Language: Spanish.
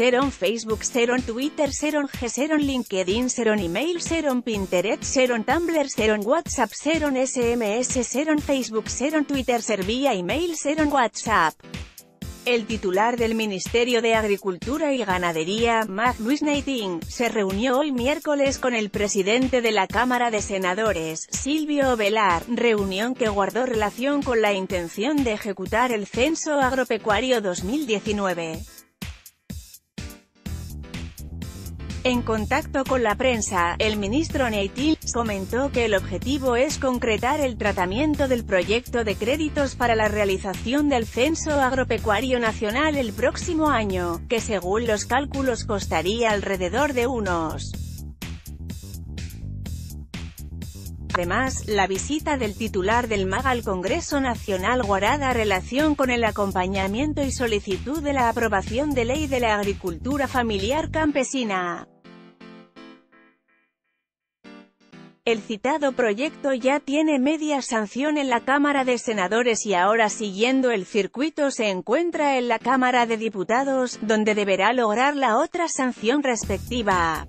Seron Facebook Seron Twitter Seron G Seron LinkedIn Seron Email Seron Pinterest Seron Tumblr Seron WhatsApp Seron SMS Seron Facebook Seron Twitter Servía Email Seron WhatsApp el titular del Ministerio de Agricultura y Ganadería, Mac Luis Neiting, se reunió hoy miércoles con el presidente de la Cámara de Senadores, Silvio Velar, reunión que guardó relación con la intención de ejecutar el Censo Agropecuario 2019. En contacto con la prensa, el ministro Neitil comentó que el objetivo es concretar el tratamiento del proyecto de créditos para la realización del Censo Agropecuario Nacional el próximo año, que según los cálculos costaría alrededor de unos Además, la visita del titular del MAG al Congreso Nacional guarda relación con el acompañamiento y solicitud de la aprobación de ley de la agricultura familiar campesina. El citado proyecto ya tiene media sanción en la Cámara de Senadores y ahora siguiendo el circuito se encuentra en la Cámara de Diputados, donde deberá lograr la otra sanción respectiva.